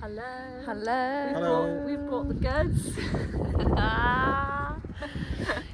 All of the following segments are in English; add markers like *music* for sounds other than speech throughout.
Hello. Hello. Hello. We've brought the goods.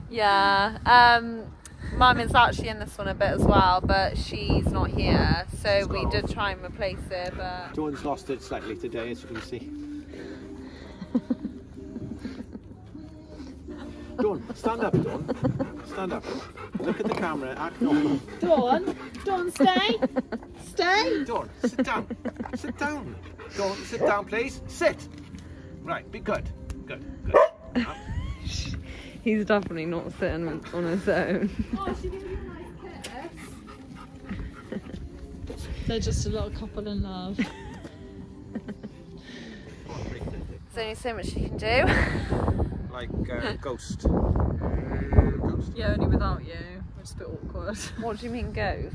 *laughs* yeah. Um, Mum is actually in this one a bit as well, but she's not here, so She's we gone did off. try and replace her, but Dawn's lost it slightly today, as you can see. Dawn, stand up, Dawn. Stand up. Look at the camera, act normal. Dawn. Dawn, stay. *laughs* Stay. Dawn, sit down. Sit down. Dawn, sit down, please. Sit. Right, be good. Good, good. Now, *laughs* he's definitely not sitting on his own. Oh, she gave you a nice kiss. *laughs* They're just a little couple in love. There's only so much you can do. like uh, ghost. *laughs* Ghost. Yeah, only without you, which is a bit awkward. What do you mean, ghost?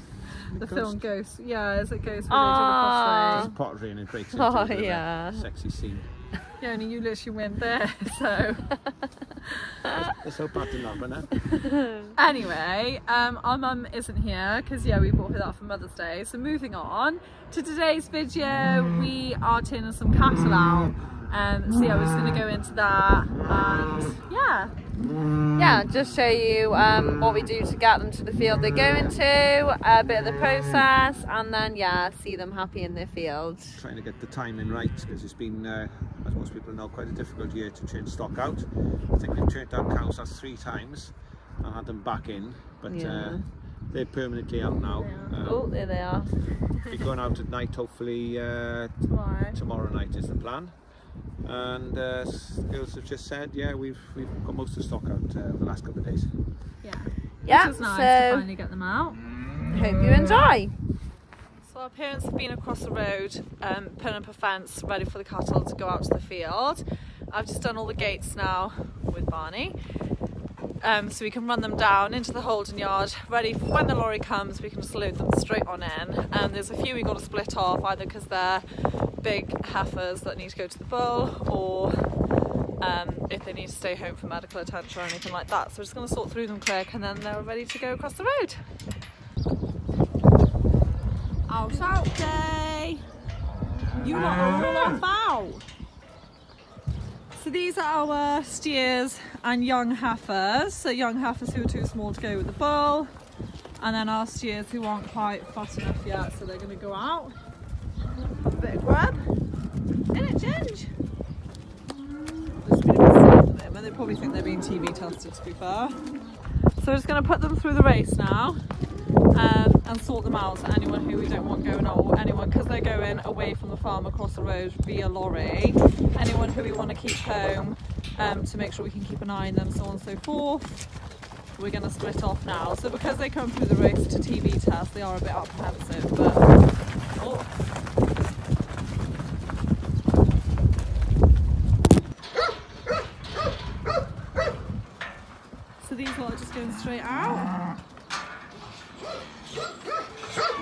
The film Ghost. Yeah, is it Ghost? Ah. There's pottery and it breaks *laughs* Oh, into a bit of a yeah. sexy scene. *laughs* Yeah, only you literally went there, *laughs* so. Let's hope that didn't happen now. Anyway, um, our mum isn't here because yeah, we bought her that for Mother's Day. So moving on to today's video, we are turning some cattle out. Um, so yeah, we're just gonna go into that and yeah, Yeah, just show you um, what we do to get them to the field they go into, a bit of the process, and then yeah, see them happy in their field. Trying to get the timing right because it's been, uh, as most people know, quite a difficult year to turn stock out. I think we've turned out cows that's three times and had them back in, but Yeah. uh, they're permanently out now. Um, Oh, there they are. Be going out at night, hopefully uh, tomorrow. tomorrow night is the plan. And uh, s- girls have just said, yeah, we've we've got most of the stock out uh, the last couple of days. Yeah, Yeah, which was nice to so finally get them out. hope you enjoy. So our parents have been across the road, um, putting up a fence, ready for the cattle to go out to the field. I've just done all the gates now with Barney. Um, so we can run them down into the holding yard, ready for when the lorry comes, we can just load them straight on in. And there's a few we've got to split off, either because they're big heifers that need to go to the bull, or um, if they need to stay home for medical attention or anything like that. So we're just going to sort through them quick, and then they're ready to go across the road. Out, out day. You are all off. So these are our steers and young heifers. So young heifers who are too small to go with the bull. And then our steers who aren't quite fat enough yet, so they're going to go out. Have a bit of grub. In it, Ginge? A and they probably think they're being TB tested to be fair. So we're just going to put them through the race now um, and sort them out. So anyone who we don't want going or anyone because they're going away from the farm across the road via lorry, anyone who we want to keep home um, to make sure we can keep an eye on them, so on and so forth. We're going to split off now. So because they come through the race to TB test, they are a bit apprehensive, but. Oh. So these lot are just going straight out.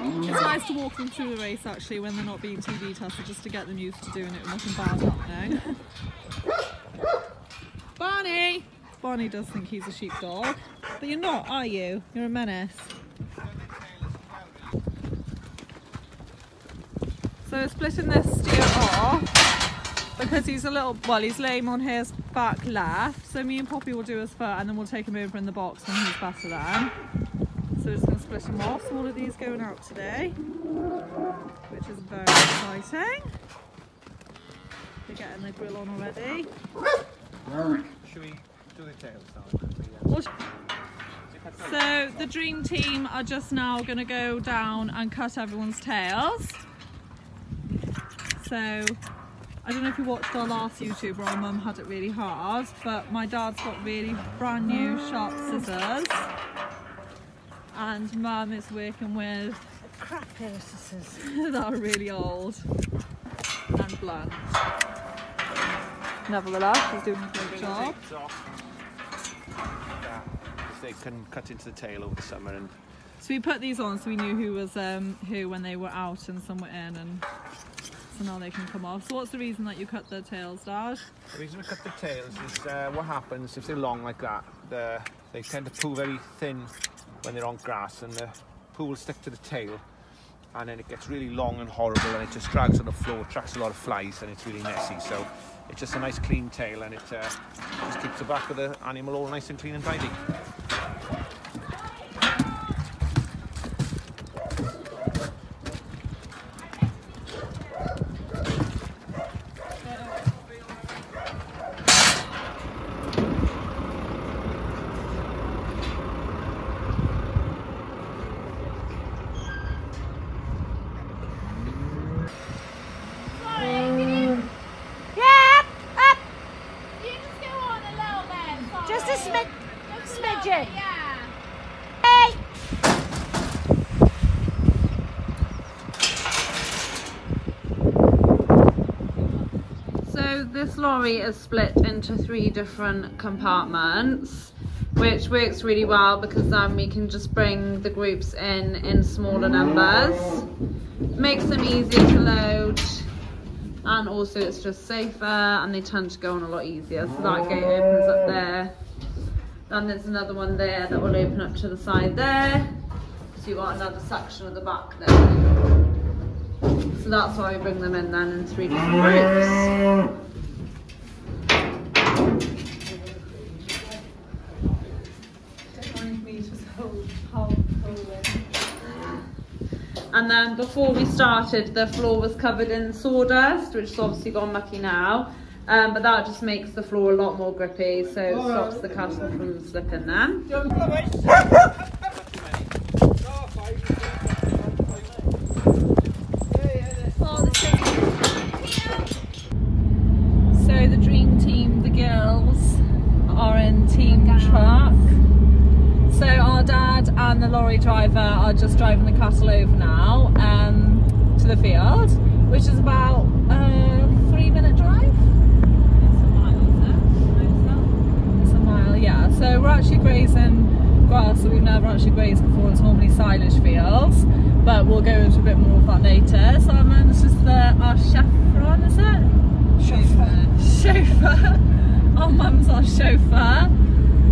It's nice them through the race actually when they're not being TB tested just to get them used to doing it with nothing bad happening. Barney! Barney does think he's a sheepdog, but you're not, are you? You're a menace. So we're splitting this steer off because he's a little, well, he's lame on his back left. So me and Poppy will do his foot and then we'll take him over in the box when he's better then. So we're just going to split them off. So all of these going out today, which is very exciting. They're getting their grill on already. Should we do the? So the dream team are just now going to go down and cut everyone's tails. So I don't know if you watched our last YouTube where mum had it really hard, but my dad's got really brand new sharp scissors. And mum is working with Crap scissors. *laughs* that are really old and blunt. Nevertheless, she's doing a great job. They can cut into the tail over the summer and So we put these on so we knew who was um, who when they were out and some were in and so now they can come off. So what's the reason that you cut their tails, Dad? The reason we cut the tails is uh, what happens if they're long like that. The, they tend to pull very thin when they're on grass, and the poo will stick to the tail. and then it gets really long and horrible and it just drags on the floor, attracts a lot of flies and it's really messy. So it's just a nice clean tail and it uh, just keeps the back of the animal all nice and clean and tidy. Yeah, up, You just go on a little bit. sorry. just a smid, Just a little bit, smidgen. Yeah. Hey, So this lorry is split into three different compartments, which works really well because then we can just bring the groups in in smaller numbers. Makes them easier to load and also it's just safer and they tend to go on a lot easier. So that gate opens up there. Then there's another one there that will open up to the side there. So you've got another section at the back there. So that's why we bring them in then in three different groups. And then before we started, the floor was covered in sawdust, which has obviously gone mucky now. Um, but that just makes the floor a lot more grippy, so it stops the cattle from slipping then. So the dream team, the girls, are in team truck. So our dad and the lorry driver are just driving the cattle over now um, to the field, which is about a three minute drive. It's a mile, is it? It's a mile, yeah. So we're actually grazing grass that we've never actually grazed before. It's normally silage fields, but we'll go into a bit more of that later. So um, this is the our chevron, is it? Chauffeur. Chauffeur. *laughs* Our mum's our chauffeur.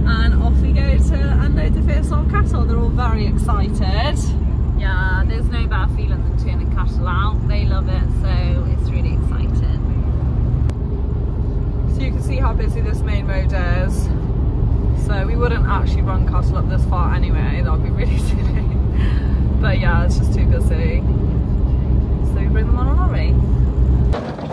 And off we go to unload the first lot of cattle. They're all very excited. Yeah, there's no better feeling than turning cattle out. They love it, so it's really exciting. So you can see how busy this main road is. So we wouldn't actually run cattle up this far anyway, that would be really *laughs* silly. But yeah, it's just too busy. So we bring them on a lorry.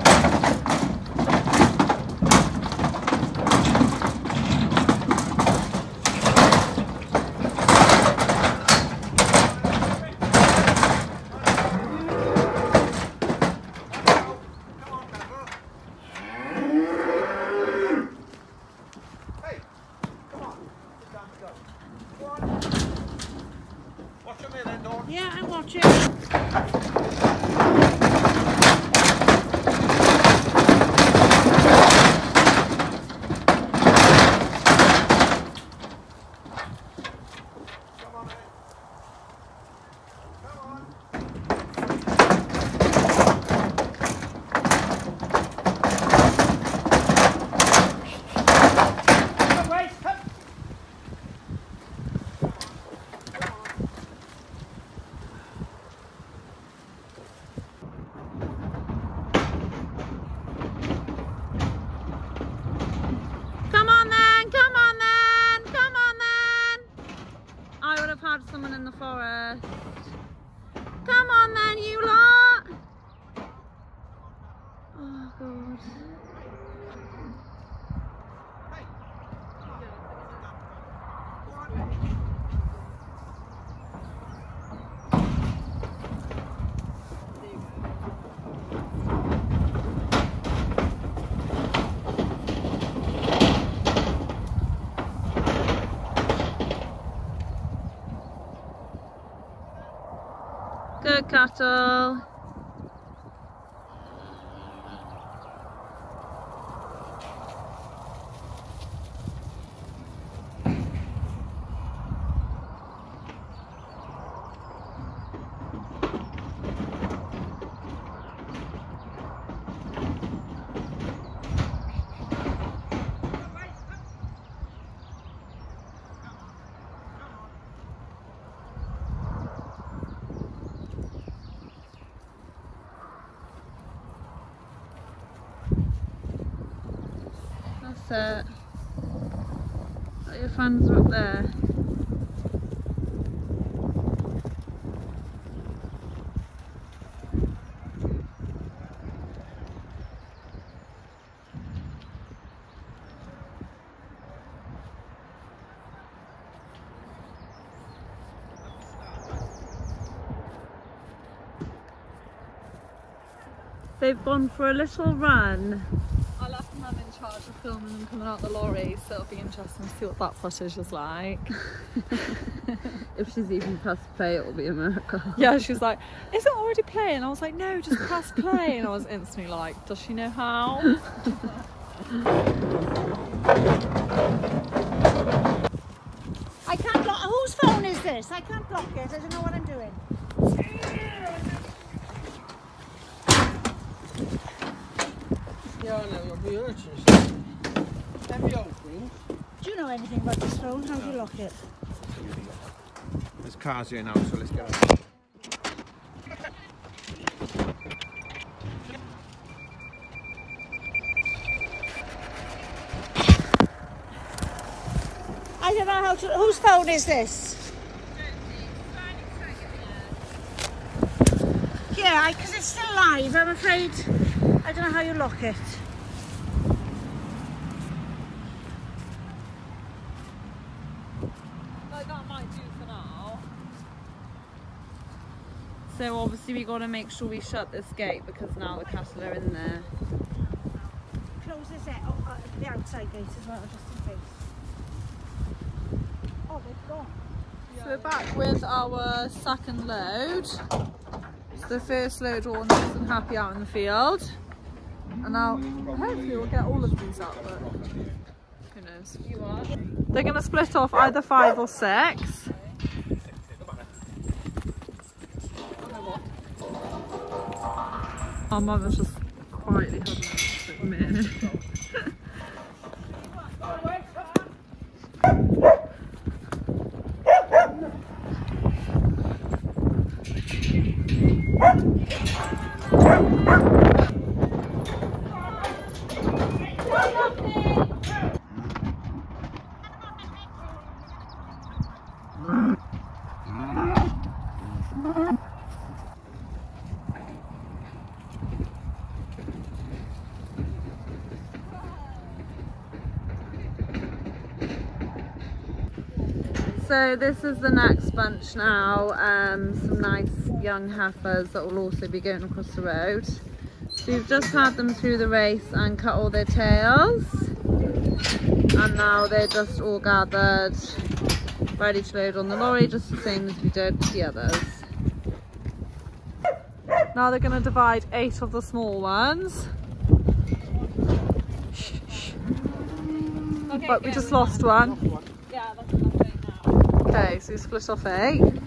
Cattle. Your fans are up there. They've gone for a little run. I left Mum in charge of filming them coming out the lorry, so it'll be interesting to see what that footage is like. *laughs* If she's even pressed play, it will be a miracle. *laughs* Yeah, she was like, "Is it already playing?" I was like, "No, just press play." And I was instantly like, "Does she know how?" I can't block. Whose phone is this? I can't block it. I don't know what I'm doing. Yeah, I know, you'll be urchins. Heavy openings. Do you know anything about this phone? How do you lock it? There's cars here now, so let's get on. I don't know how to. Whose phone is this? Yeah, because it's still live. I'm afraid. I don't know how you lock it. like that might do for now. So obviously we got to make sure we shut this gate because now the cattle are in there. Close this out, uh, the outside gate as well, just in case. Oh, they've gone. So we're back with our second load. So the first load all nice and happy out in the field. And now hopefully we'll get all of these out, but who knows. They're going to split off either five or six. Our mother's just quietly up at the minute. So this is the next bunch now. Um, some nice young heifers that will also be going across the road. So we've just had them through the race and cut all their tails. And now they're just all gathered, ready to load on the lorry, just the same as we did the others. Now they're going to divide eight of the small ones. Shh. But we just lost one. Yeah, that's enough now. Okay, so we split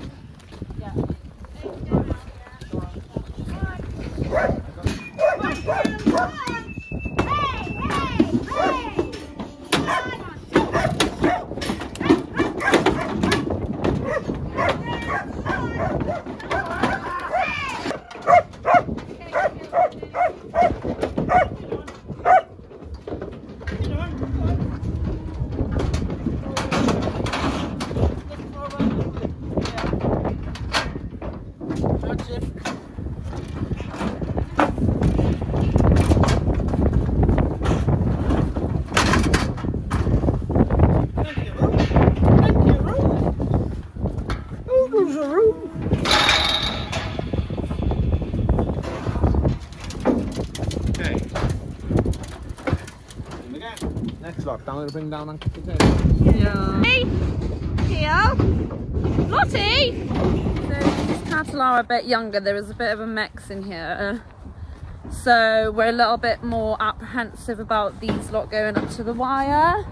again. Next lot, down to bring down and kick the tail. Yeah. Here. Lottie! So these cattle are a bit younger. There is a bit of a mix in here. So we're a little bit more apprehensive about these lot going up to the wire.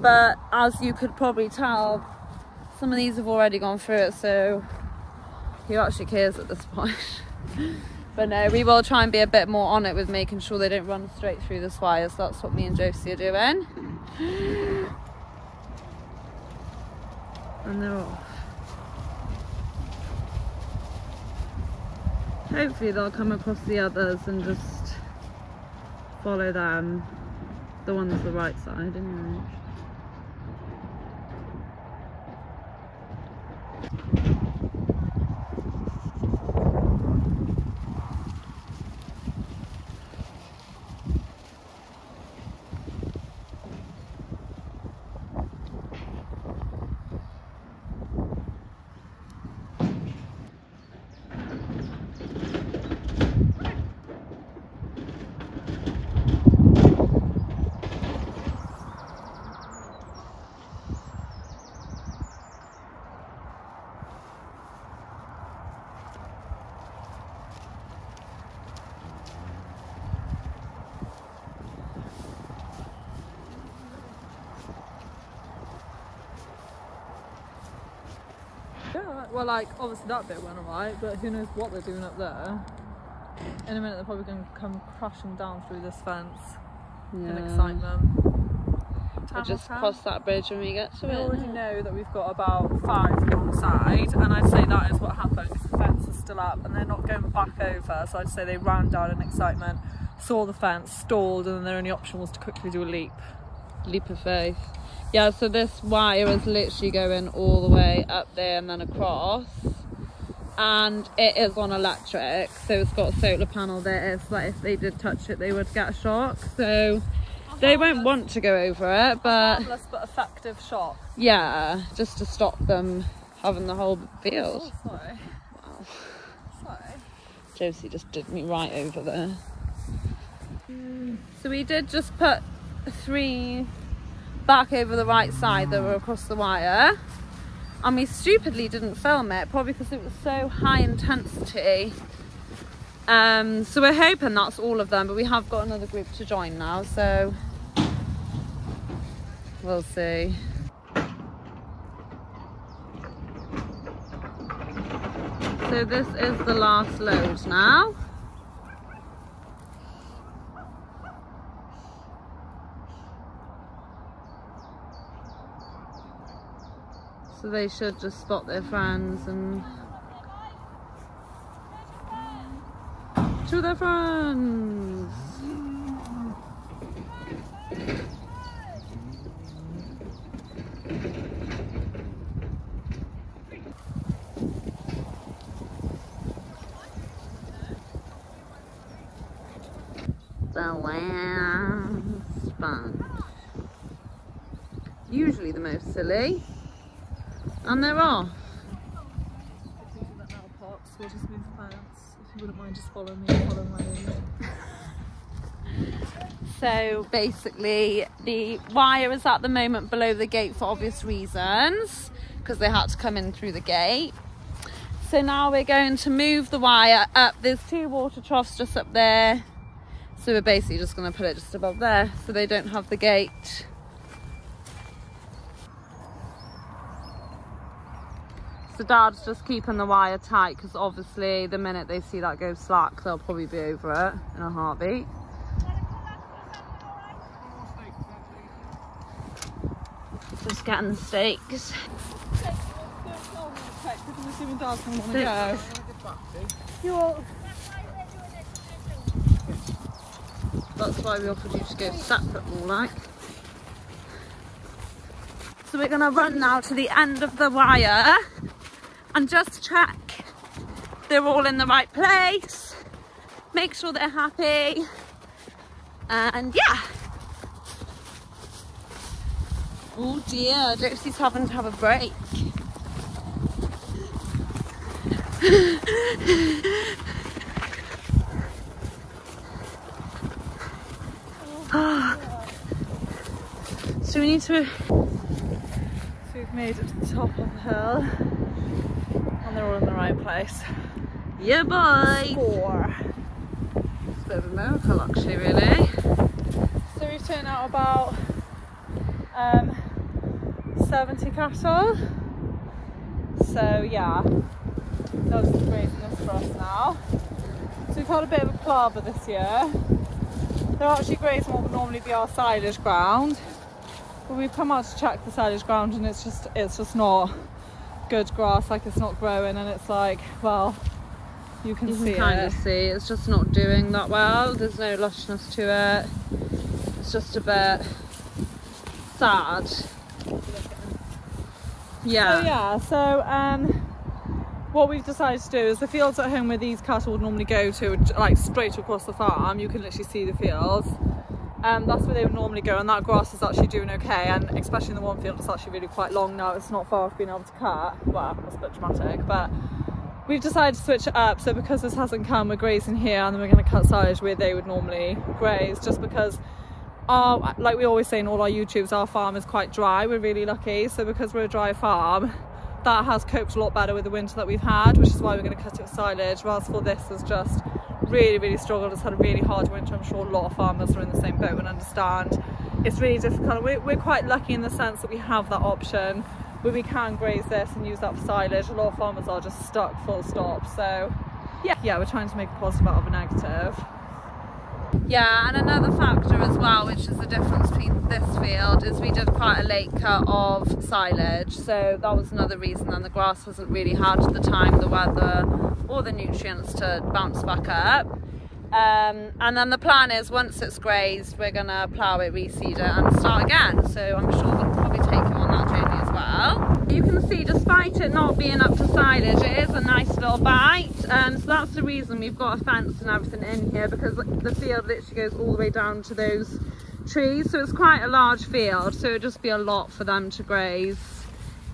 But as you could probably tell, some of these have already gone through it, so who actually cares at this point? *laughs* but no, we will try and be a bit more on it with making sure they don't run straight through this wire. So that's what me and Josie are doing. *gasps* And they're off. Hopefully they'll come across the others and just follow them. The one's on the right side, anyway. Yeah, well, like obviously that bit went alright, but who knows what they're doing up there. In a minute, they're probably going to come crashing down through this fence in excitement. We'll just cross that bridge when we get to We it. We already know that we've got about five alongside, and I'd say that is what happened. The fence is still up, and they're not going back over. So I'd say they ran down in excitement, saw the fence, stalled, and then their only option was to quickly do a leap. Leap of faith. Yeah, so this wire is literally going all the way up there and then across. And it is on electric, so it's got a solar panel there, so if they did touch it, they would get a shock. So they won't want to go over it, but Harmless but effective shock yeah, just to stop them having the whole field. Oh, sorry. Wow. Sorry. Josie just did me right over there. Mm. So we did just put three back over the right side that were across the wire. And we stupidly didn't film it, probably because it was so high intensity. Um, so we're hoping that's all of them, but we have got another group to join now, so we'll see. So this is the last load now. So they should just spot their friends and to their friends. The last sponge. Usually the most silly. And they're off. We'll just move the fence. If you wouldn't mind just following me, following my lead. So basically, the wire is at the moment below the gate for obvious reasons because they had to come in through the gate. So now we're going to move the wire up. There's two water troughs just up there. So we're basically just going to put it just above there so they don't have the gate. So dad's just keeping the wire tight because obviously the minute they see that go slack, they'll probably be over it in a heartbeat. Just getting the stakes. That's why we offered you to go separate more like. So we're gonna run now to the end of the wire and just check they're all in the right place. Make sure they're happy. And yeah. Oh dear, Josie's having to have a break. *gasps* so we need to So we've made it to the top of the hill. They're all in the right place. Yeah boy! Four. It's a bit of a miracle actually really. So we've turned out about um, 70 cattle. So yeah, that was craziness for us now. So we've had a bit of a plover this year. They're actually grazing what would normally be our silage ground. But we've come out to check the silage ground and it's just it's just not good grass, like it's not growing and it's like, well, you can You see can kind it. of see it's just not doing that well. There's no lushness to it. it's just a bit sad. Yeah. So yeah, so um, what we've decided to do is the fields at home where these cattle would normally go to, like straight across the farm, you can literally see the fields. Um, that's where they would normally go, and that grass is actually doing okay. And especially in the one field, it's actually really quite long now. It's not far off being able to cut. Well, that's a bit dramatic, but we've decided to switch it up. So because this hasn't come, we're grazing here, and then we're going to cut silage where they would normally graze, just because our, like we always say in all our YouTubes, our farm is quite dry. We're really lucky. So because we're a dry farm, that has coped a lot better with the winter that we've had, which is why we're going to cut it with silage. Whilst for this has just really, really struggled. It's had a really hard winter. I'm sure a lot of farmers are in the same boat and understand. It's really difficult. We're, we're quite lucky in the sense that we have that option where we can graze this and use that for silage. A lot of farmers are just stuck full stop. So yeah, yeah, we're trying to make a positive out of a negative. Yeah, and another factor as well, which is the difference between this field, is we did quite a late cut of silage. So that was another reason, and the grass hasn't really had the time, the weather, or the nutrients to bounce back up. Um, and then the plan is once it's grazed, we're going to plough it, reseed it, and start again. So I'm sure we'll probably take you on that journey as well. You can see, despite it not being up to silage, it is a nice little bite. Um, so that's the reason we've got a fence and everything in here because the field literally goes all the way down to those trees. So it's quite a large field, so it'd just be a lot for them to graze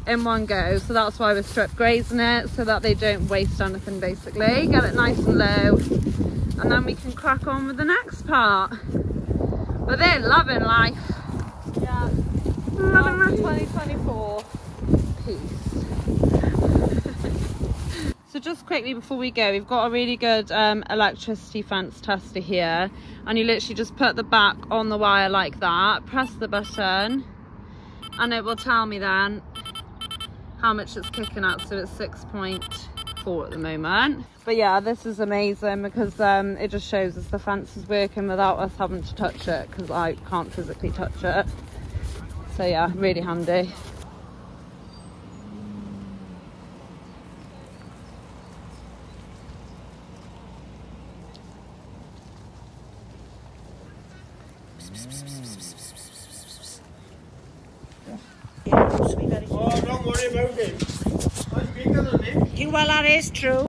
in one go. So that's why we're strip grazing it so that they don't waste anything basically. Get it nice and low and then we can crack on with the next part. But they're loving life. Yeah. Loving 2024. Peace. so just quickly before we go, we've got a really good um, electricity fence tester here. And you literally just put the back on the wire like that, press the button, and it will tell me then how much it's kicking out. So it's 6.4 at the moment. But yeah, this is amazing because um, it just shows us the fence is working without us having to touch it because I can't physically touch it. So yeah, really handy. Yeah,